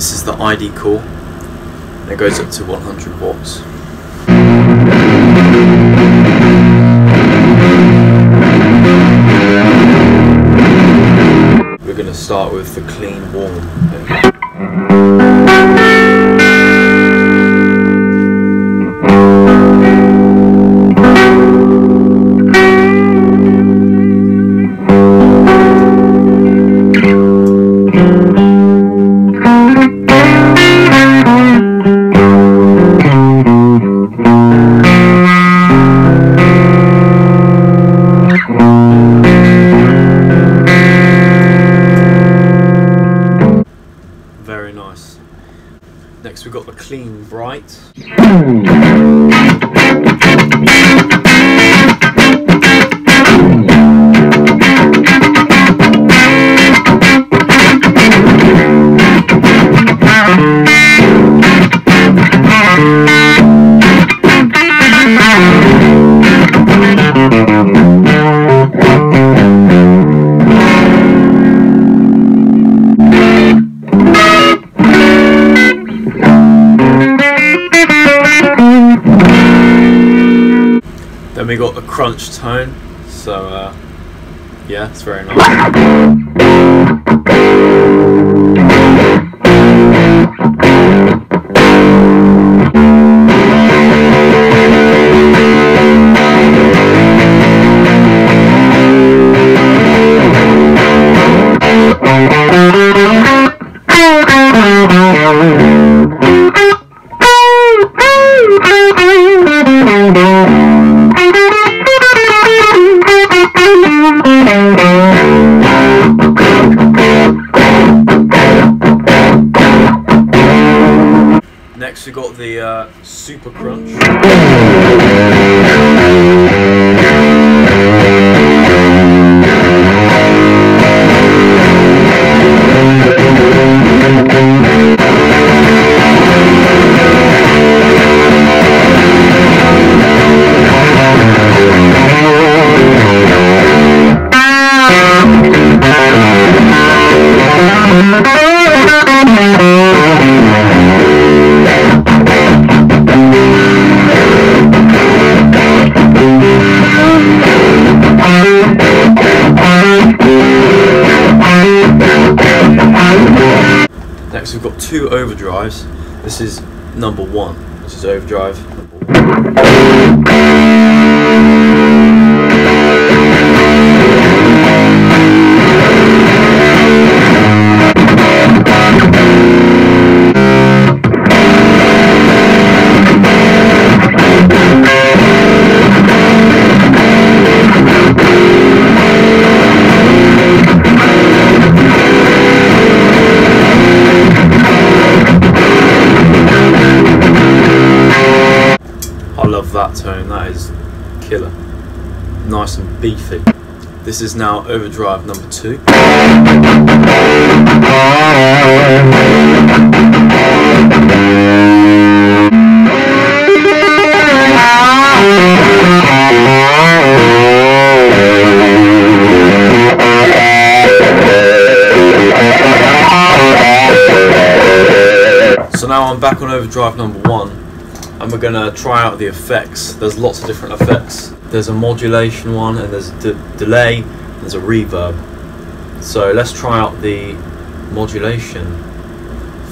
This is the ID core. It goes up to 100 watts. We're going to start with the clean warm. Next we've got the clean bright. we got the crunch tone. So uh, yeah, it's very nice. Next we got the uh, super crunch. Two overdrives. This is number one. This is overdrive that tone, that is killer. Nice and beefy. This is now overdrive number two. So now I'm back on overdrive number we're gonna try out the effects. There's lots of different effects. There's a modulation one, and there's a de- delay, there's a reverb. So let's try out the modulation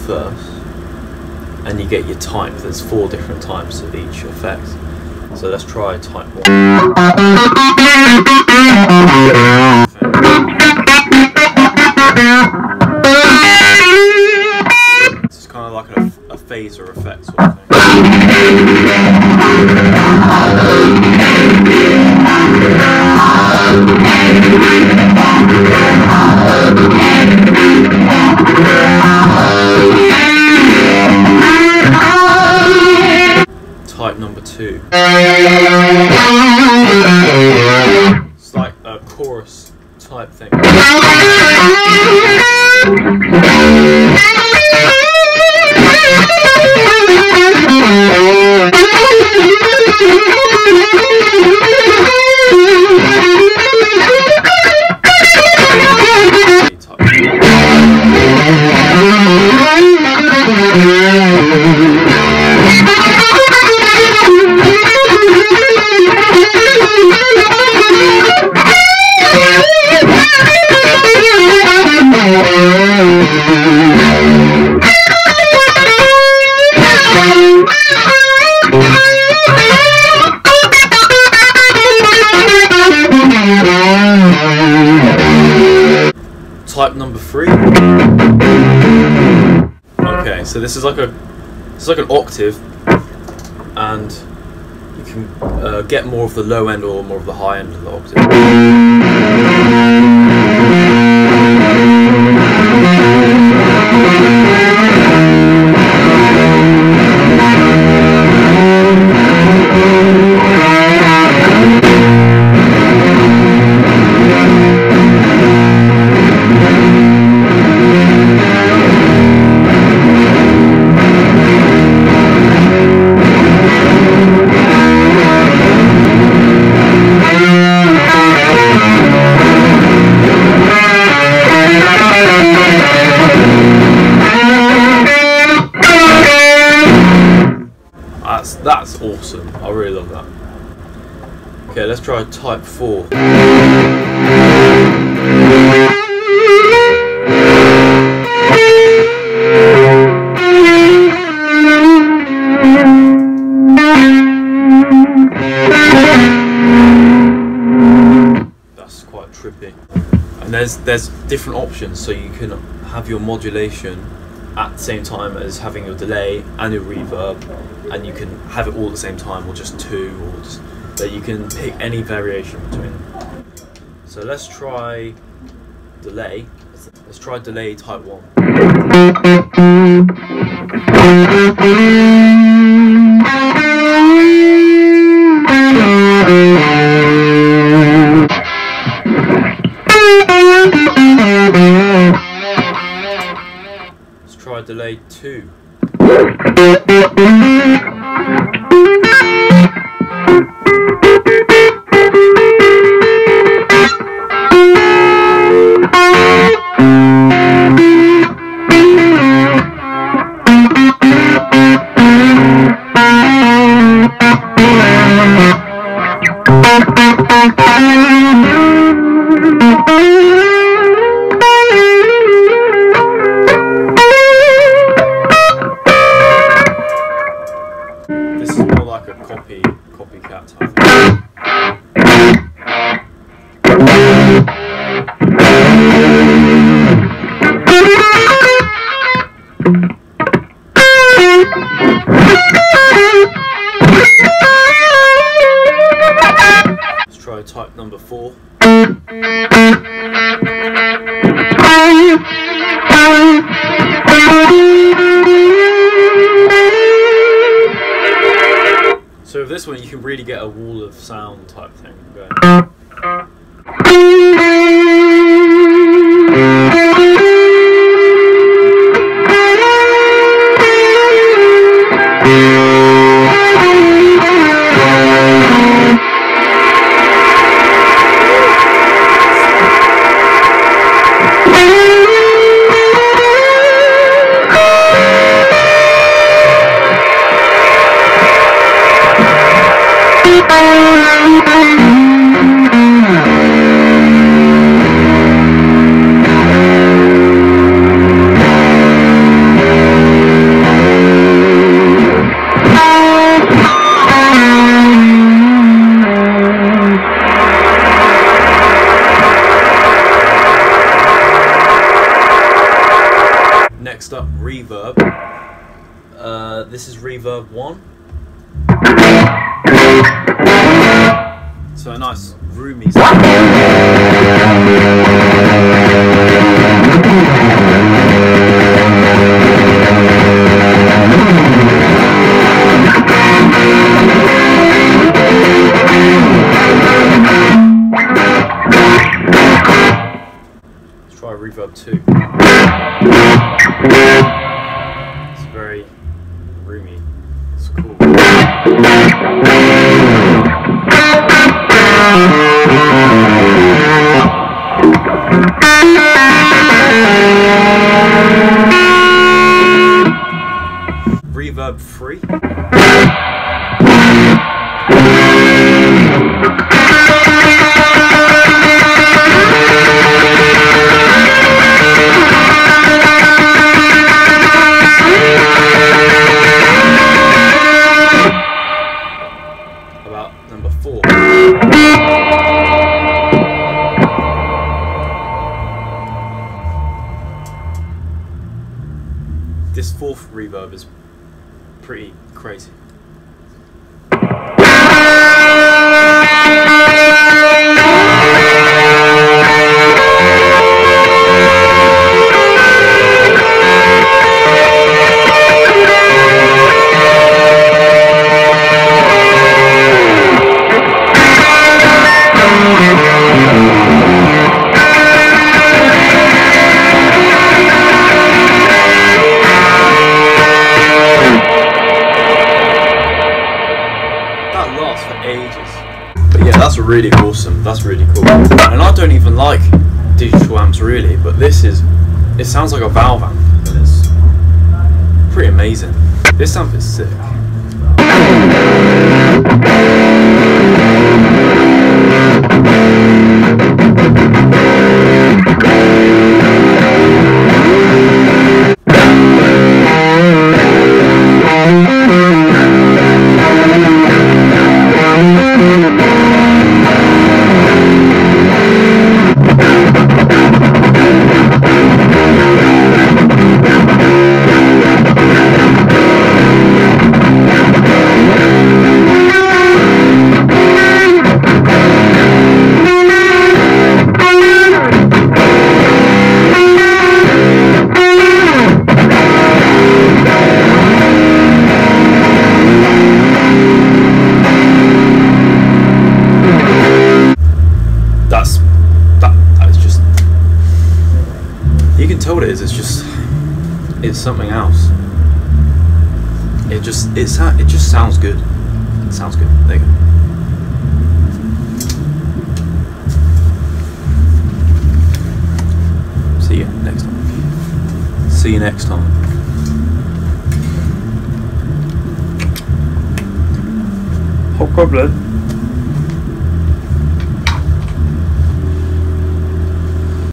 first, and you get your type. There's four different types of each effect. So let's try type one. This is kind of like a, a phaser effect sort of this is like a it's like an octave, and you can uh, get more of the low end or more of the high end of the That's I really love that. Okay, let's try type four. That's quite trippy. And there's there's different options, so you can have your modulation at the same time as having your delay and your reverb, and you can have it all at the same time, or just two, or just that you can pick any variation between. So let's try delay. Let's try delay type one. Two. So with this one, you can really get a wall of sound type thing going. next up reverb. Uh, this is reverb 1 reverb is pretty crazy. But yeah, that's really awesome. That's really cool. And I don't even like digital amps really, but this is it sounds like a valve amp and it's pretty amazing. This amp is sick. It it just sounds good. It sounds good. There you go. See you next time. See you next time. Hot goblin.